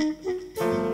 Mm-hmm.